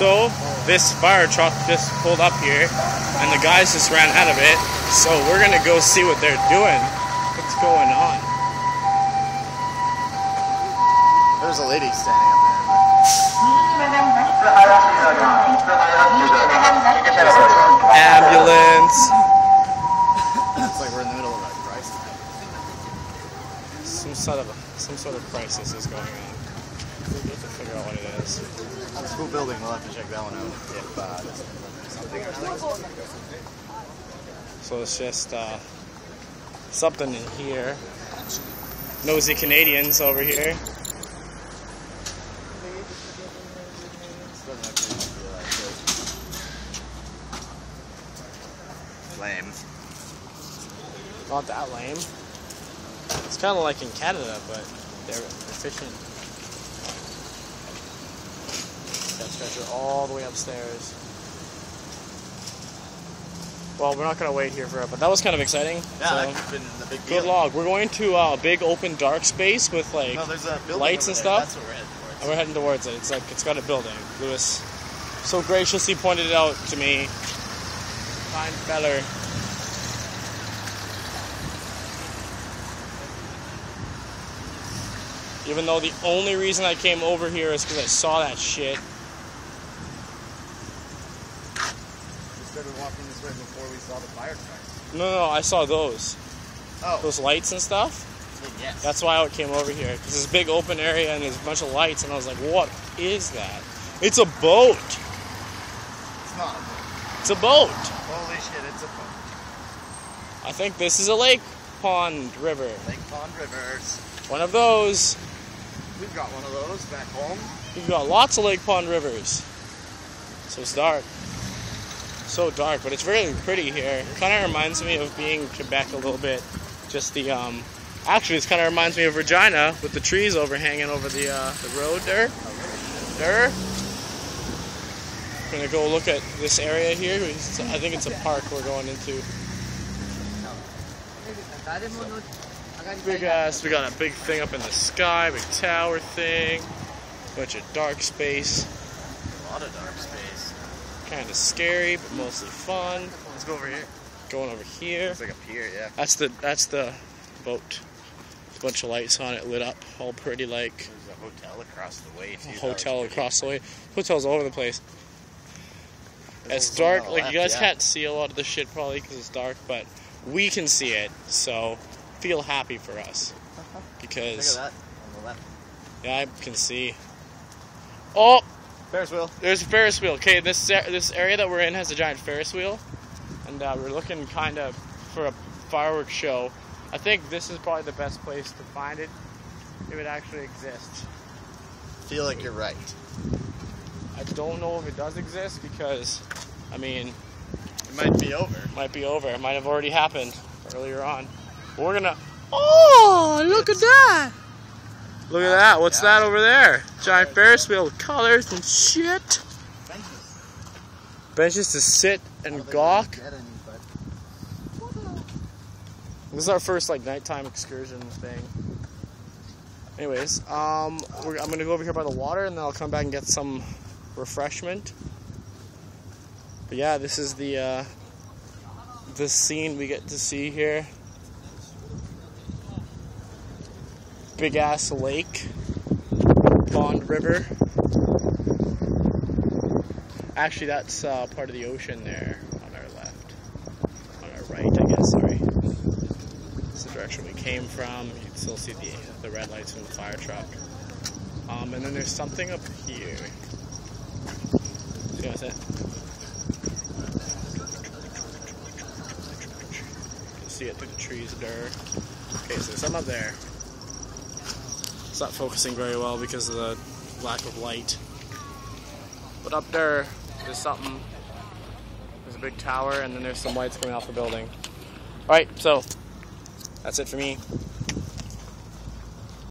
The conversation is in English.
So this fire truck just pulled up here, and the guys just ran out of it. So we're gonna go see what they're doing. What's going on? There's a lady standing up there. Ambulance. It's like we're in the middle of a crisis. Some sort of some sort of crisis is going on. Need to figure out what it is. School building, we'll have to check that one out if uh, something or something. So it's just uh, something in here. Nosy Canadians over here. Lame. Not that lame. It's kind of like in Canada, but they're efficient. That stretcher all the way upstairs. Well, we're not gonna wait here forever, but that was kind of exciting. Yeah, so, that could have been the big deal. good log. We're going to a big open dark space with like No, there's a building lights and there. stuff? That's what we're heading towards. And we're heading towards it. It's like it's got a building. Lewis so graciously pointed it out to me. Fine feller. Even though the only reason I came over here is because I saw that shit. We started walking this way before we saw the fire trucks. No, no, I saw those. Oh, Those lights and stuff. yes. That's why I came over here. Because this big open area and there's a bunch of lights, and I was like, what is that? It's a boat. It's not. a boat. It's a boat. Holy shit, it's a boat. I think this is a lake pond river. Lake Pond Rivers. One of those. We've got one of those back home. We've got lots of lake pond rivers. So it's dark. So dark, but it's really pretty here. Kind of reminds me of being Quebec a little bit. Just the um. Actually, this kind of reminds me of Regina with the trees overhanging over the uh, the road there. There. We're gonna go look at this area here. It's- I think it's a park we're going into. Big ass. We got a big thing up in the sky, big tower thing, bunch of dark space. A lot of dark space. Kind of scary, but mostly fun. Let's go over here. Going over here. It's like a pier, yeah. That's the that's the boat. A bunch of lights on it, lit up, all pretty like There's a hotel across the way, too. Hotel across the way. Hotels all over the place. There's It's dark. Like you guys yeah. can't see a lot of the shit probably because it's dark, but we can see it. So feel happy for us uh-huh. Look because at that on the left. yeah, I can see. Oh, Ferris wheel. There's a Ferris wheel. Okay, this this area that we're in has a giant Ferris wheel, and uh, we're looking kind of for a fireworks show. I think this is probably the best place to find it if it actually exists. Feel like you're right. I don't know if it does exist because, I mean, It might be over. it might be over. It might have already happened earlier on. But we're gonna. Oh, look at that! Look at that. What's Yeah. that over there? Giant Ferris wheel with colors and shit. Benches to sit and gawk. This is our first like nighttime excursion thing. Anyways, um, we're, I'm gonna go over here by the water, and then I'll come back and get some refreshment. But yeah, this is the uh, the scene we get to see here. Big ass lake, pond, river. Actually, that's uh, part of the ocean there on our left, on our right, I guess. Sorry. It's the direction we came from. You can still see the, the red lights from the fire truck. Um, and then there's something up here. See what's can see it through the trees there. Okay, so some up there. It's not focusing very well because of the lack of light. But up there, there's something. There's a big tower, and then there's some lights coming off the building. Alright, so that's it for me.